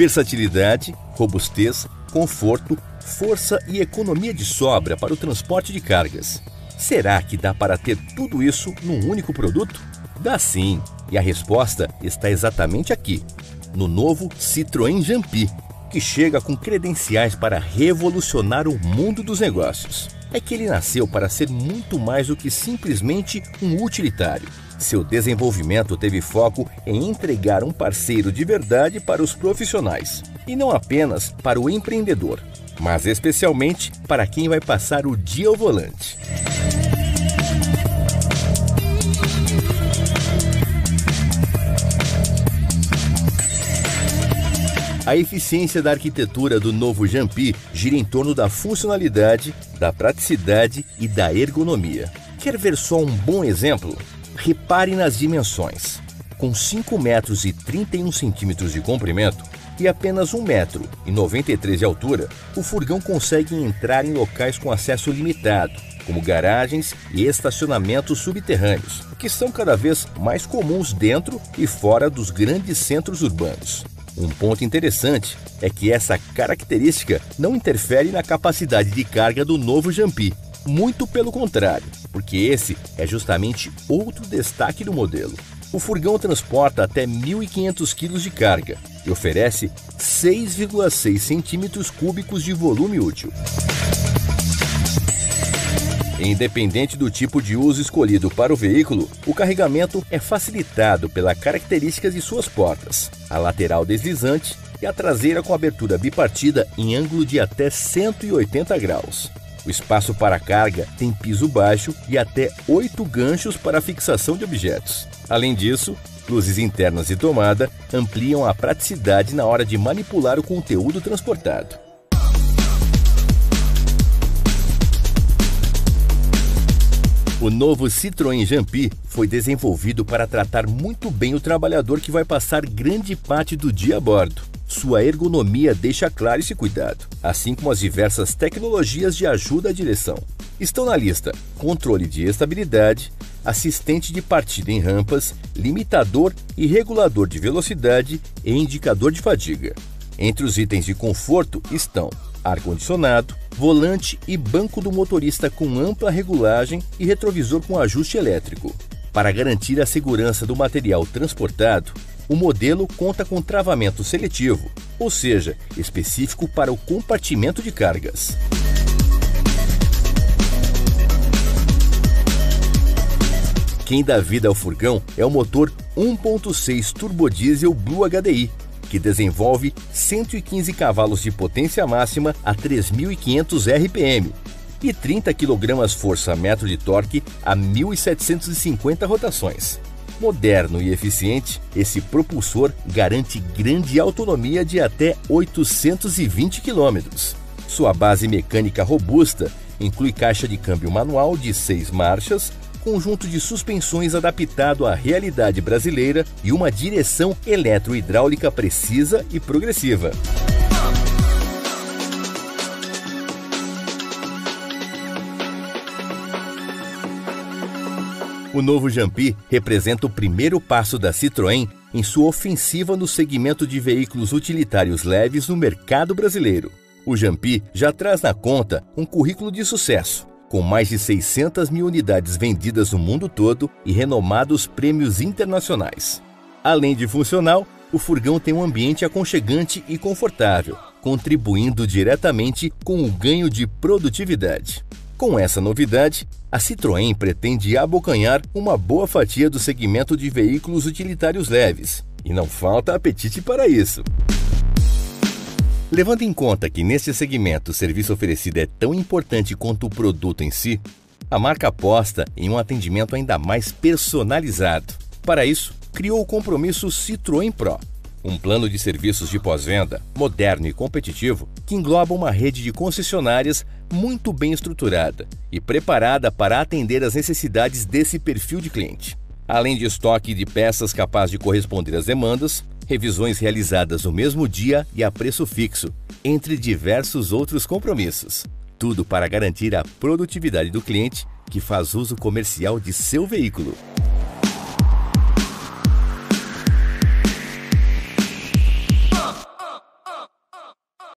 Versatilidade, robustez, conforto, força e economia de sobra para o transporte de cargas. Será que dá para ter tudo isso num único produto? Dá sim, e a resposta está exatamente aqui, no novo Citroën Jampi, que chega com credenciais para revolucionar o mundo dos negócios. É que ele nasceu para ser muito mais do que simplesmente um utilitário. Seu desenvolvimento teve foco em entregar um parceiro de verdade para os profissionais, e não apenas para o empreendedor, mas especialmente para quem vai passar o dia ao volante. A eficiência da arquitetura do novo Jampi gira em torno da funcionalidade, da praticidade e da ergonomia. Quer ver só um bom exemplo? Repare nas dimensões. Com 5 metros e 31 centímetros de comprimento e apenas 1 metro e 93 de altura, o furgão consegue entrar em locais com acesso limitado, como garagens e estacionamentos subterrâneos, que são cada vez mais comuns dentro e fora dos grandes centros urbanos. Um ponto interessante é que essa característica não interfere na capacidade de carga do novo Jampi. Muito pelo contrário, porque esse é justamente outro destaque do modelo. O furgão transporta até 1.500 kg de carga e oferece 6,6 centímetros cúbicos de volume útil. Independente do tipo de uso escolhido para o veículo, o carregamento é facilitado pelas características de suas portas, a lateral deslizante e a traseira com abertura bipartida em ângulo de até 180 graus. O espaço para carga tem piso baixo e até oito ganchos para fixação de objetos. Além disso, luzes internas e tomada ampliam a praticidade na hora de manipular o conteúdo transportado. O novo Citroën Jampi foi desenvolvido para tratar muito bem o trabalhador que vai passar grande parte do dia a bordo. Sua ergonomia deixa claro esse cuidado, assim como as diversas tecnologias de ajuda à direção. Estão na lista controle de estabilidade, assistente de partida em rampas, limitador e regulador de velocidade e indicador de fadiga. Entre os itens de conforto estão ar-condicionado, volante e banco do motorista com ampla regulagem e retrovisor com ajuste elétrico. Para garantir a segurança do material transportado, o modelo conta com travamento seletivo, ou seja, específico para o compartimento de cargas. Quem dá vida ao furgão é o motor 1.6 turbodiesel Blue HDI, que desenvolve 115 cavalos de potência máxima a 3.500 RPM e 30 kg força-metro de torque a 1.750 rotações. Moderno e eficiente, esse propulsor garante grande autonomia de até 820 km. Sua base mecânica robusta inclui caixa de câmbio manual de 6 marchas, conjunto de suspensões adaptado à realidade brasileira e uma direção eletrohidráulica precisa e progressiva. O novo Jampi representa o primeiro passo da Citroën em sua ofensiva no segmento de veículos utilitários leves no mercado brasileiro. O Jampi já traz na conta um currículo de sucesso, com mais de 600 mil unidades vendidas no mundo todo e renomados prêmios internacionais. Além de funcional, o furgão tem um ambiente aconchegante e confortável, contribuindo diretamente com o ganho de produtividade. Com essa novidade, a Citroën pretende abocanhar uma boa fatia do segmento de veículos utilitários leves, e não falta apetite para isso. Levando em conta que neste segmento o serviço oferecido é tão importante quanto o produto em si, a marca aposta em um atendimento ainda mais personalizado. Para isso, criou o compromisso Citroën Pro, um plano de serviços de pós-venda moderno e competitivo que engloba uma rede de concessionárias muito bem estruturada e preparada para atender às necessidades desse perfil de cliente. Além de estoque de peças capaz de corresponder às demandas, revisões realizadas no mesmo dia e a preço fixo, entre diversos outros compromissos. Tudo para garantir a produtividade do cliente que faz uso comercial de seu veículo.